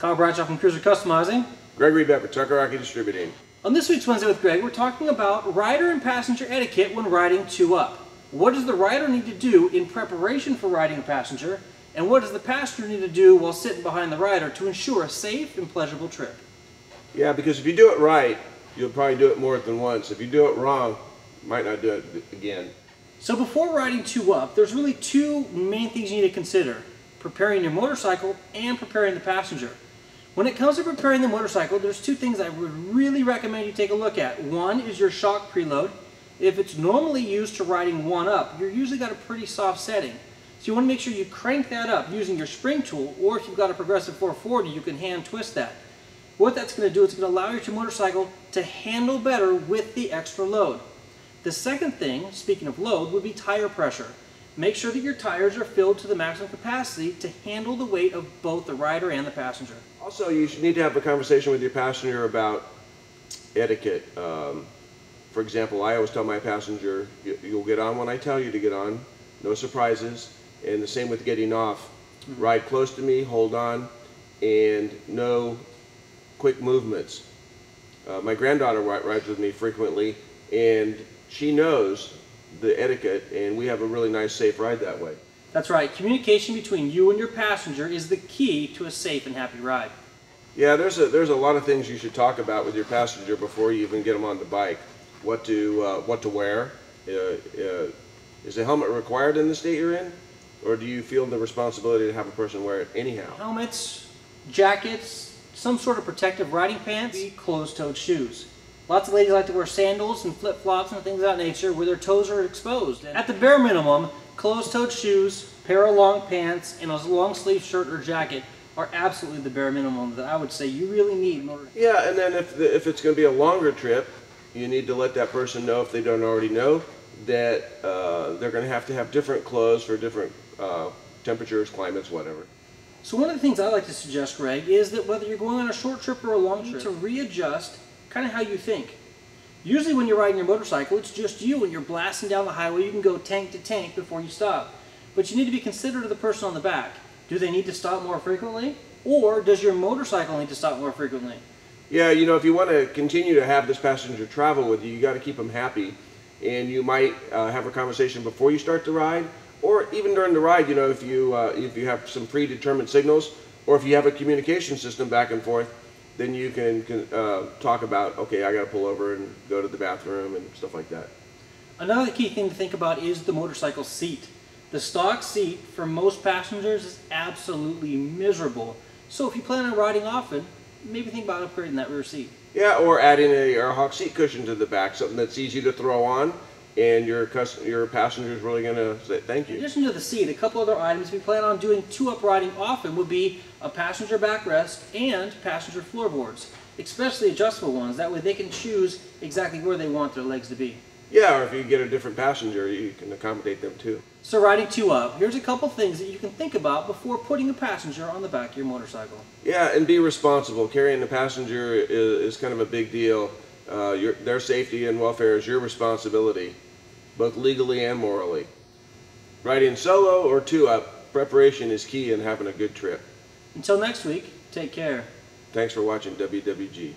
Kyle Bradshaw from Cruiser Customizing. Gregory Becker, Tucker Rocky Distributing. On this week's Wednesday with Greg, we're talking about rider and passenger etiquette when riding two up. What does the rider need to do in preparation for riding a passenger, and what does the passenger need to do while sitting behind the rider to ensure a safe and pleasurable trip? Yeah, because if you do it right, you'll probably do it more than once. If you do it wrong, you might not do it again. So before riding two up, there's really two main things you need to consider. Preparing your motorcycle and preparing the passenger. When it comes to preparing the motorcycle, there's two things I would really recommend you take a look at. One is your shock preload. If it's normally used to riding one up, you're usually got a pretty soft setting. So you want to make sure you crank that up using your spring tool, or if you've got a progressive 440, you can hand twist that. What that's going to do is it's going to allow your motorcycle to handle better with the extra load. The second thing, speaking of load, would be tire pressure. Make sure that your tires are filled to the maximum capacity to handle the weight of both the rider and the passenger. Also, you need to have a conversation with your passenger about etiquette. Um, for example, I always tell my passenger, you'll get on when I tell you to get on, no surprises, and the same with getting off. Mm -hmm. Ride close to me, hold on, and no quick movements. Uh, my granddaughter rides with me frequently, and she knows the etiquette, and we have a really nice, safe ride that way. That's right. Communication between you and your passenger is the key to a safe and happy ride. Yeah, there's a there's a lot of things you should talk about with your passenger before you even get them on the bike. What to uh, what to wear. Uh, uh, is a helmet required in the state you're in, or do you feel the responsibility to have a person wear it anyhow? Helmets, jackets, some sort of protective riding pants, closed-toed shoes. Lots of ladies like to wear sandals and flip-flops and things of that nature where their toes are exposed. And at the bare minimum, closed-toed shoes, pair of long pants, and a long sleeve shirt or jacket are absolutely the bare minimum that I would say you really need in order Yeah, and then if, the, if it's going to be a longer trip, you need to let that person know, if they don't already know, that uh, they're going to have to have different clothes for different uh, temperatures, climates, whatever. So one of the things I like to suggest, Greg, is that whether you're going on a short trip or a long trip, to readjust kind of how you think. Usually when you're riding your motorcycle, it's just you and you're blasting down the highway. You can go tank to tank before you stop. But you need to be considerate of the person on the back. Do they need to stop more frequently? Or does your motorcycle need to stop more frequently? Yeah, you know, if you want to continue to have this passenger travel with you, you got to keep them happy. And you might uh, have a conversation before you start the ride, or even during the ride, you know, if you, uh, if you have some predetermined signals, or if you have a communication system back and forth, then you can, can uh, talk about, okay, I got to pull over and go to the bathroom and stuff like that. Another key thing to think about is the motorcycle seat. The stock seat for most passengers is absolutely miserable. So if you plan on riding often, maybe think about upgrading that rear seat. Yeah, or adding a Airhawk seat cushion to the back, something that's easy to throw on and your your passenger is really going to say thank you. In addition to the seat, a couple other items we plan on doing two-up riding often would be a passenger backrest and passenger floorboards, especially adjustable ones. That way they can choose exactly where they want their legs to be. Yeah, or if you get a different passenger, you can accommodate them too. So riding two up, here's a couple things that you can think about before putting a passenger on the back of your motorcycle. Yeah, and be responsible. Carrying a passenger is, is kind of a big deal. Uh, your, their safety and welfare is your responsibility, both legally and morally. Riding solo or two up, preparation is key in having a good trip. Until next week, take care. Thanks for watching WWG.